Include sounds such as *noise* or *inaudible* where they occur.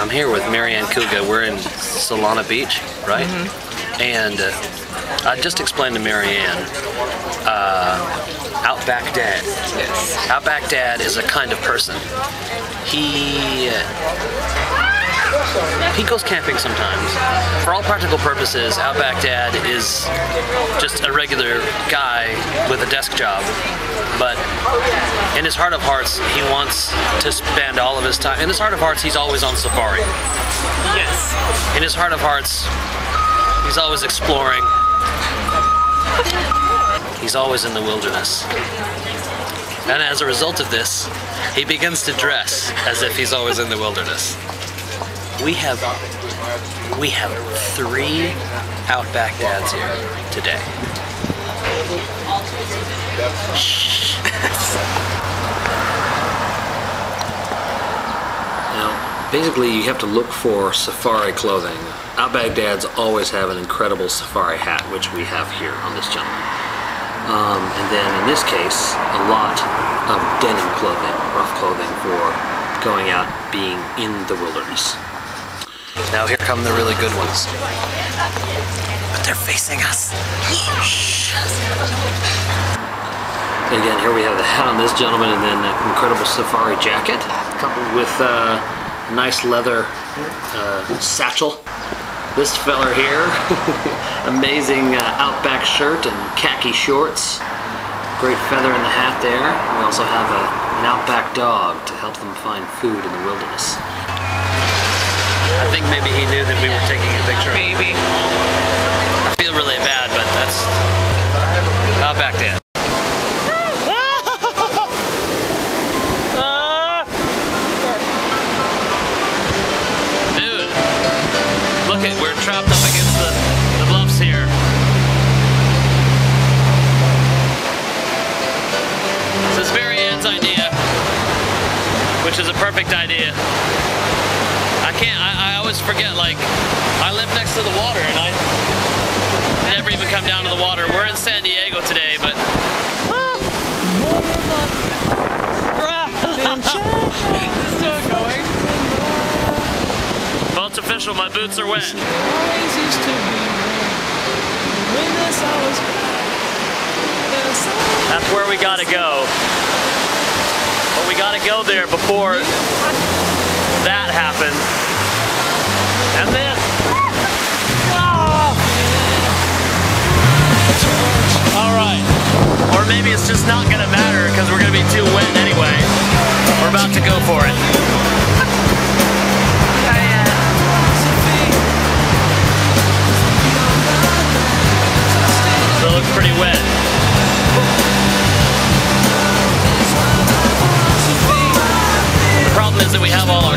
I'm here with Marianne Kuga. We're in Solana Beach, right? And uh, I just explained to Marianne, uh, Outback Dad. Yes. Outback Dad is a kind of person. He he goes camping sometimes. For all practical purposes, Outback Dad is just a regular guy with a desk job. But in his heart of hearts, he wants to spend all of his time. In his heart of hearts, he's always on safari. Yes. In his heart of hearts, he's always exploring. He's always in the wilderness. And as a result of this, he begins to dress as if he's always in the wilderness. We have we have three Outback dads here today. Now, basically, you have to look for safari clothing. Outback dads always have an incredible safari hat, which we have here on this gentleman. Um, and then in this case, a lot of denim clothing, rough clothing for going out being in the wilderness. Now here come the really good ones. But they're facing us. And again, here we have the hat on this gentleman and then an incredible safari jacket coupled with uh, a nice leather uh, satchel. This feller here, *laughs* amazing uh, outback shirt and khaki shorts. Great feather in the hat there. We also have a, an outback dog to help them find food in the wilderness. I think maybe he knew that we were taking a picture. Maybe. I feel really bad, but that's Outback Dad. Dude, look at we're trapped up against the, the bluffs here. This is Marianne's idea, which is a perfect idea. Always forget, like, I live next to the water and I, never even come down to the water. We're in San Diego today, but. *laughs* Well, it's official, my boots are wet. That's where we gotta go. But we gotta go there before that happens. All right. Or maybe it's just not going to matter because we're going to be too wet anyway. We're about to go for it. pretty wet. The problem is that we have all